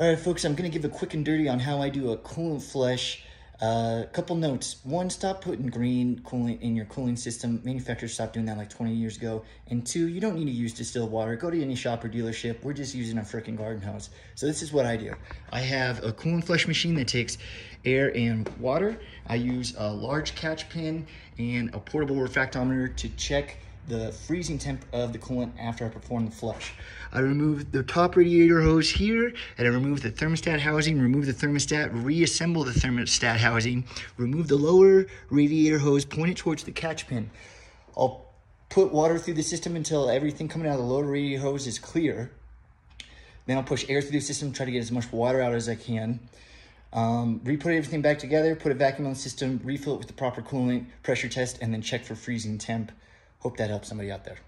All right, folks, I'm going to give a quick and dirty on how I do a coolant flush. A uh, couple notes. One, stop putting green coolant in your cooling system. Manufacturers stopped doing that like 20 years ago. And two, you don't need to use distilled water. Go to any shop or dealership. We're just using a freaking garden hose. So this is what I do. I have a coolant flush machine that takes air and water. I use a large catch pin and a portable refractometer to check the freezing temp of the coolant after I perform the flush. I remove the top radiator hose here, and I remove the thermostat housing, remove the thermostat, reassemble the thermostat housing, remove the lower radiator hose, point it towards the catch pin. I'll put water through the system until everything coming out of the lower radiator hose is clear. Then I'll push air through the system, try to get as much water out as I can. Um, re-put everything back together, put a vacuum on the system, refill it with the proper coolant, pressure test, and then check for freezing temp. Hope that helps somebody out there.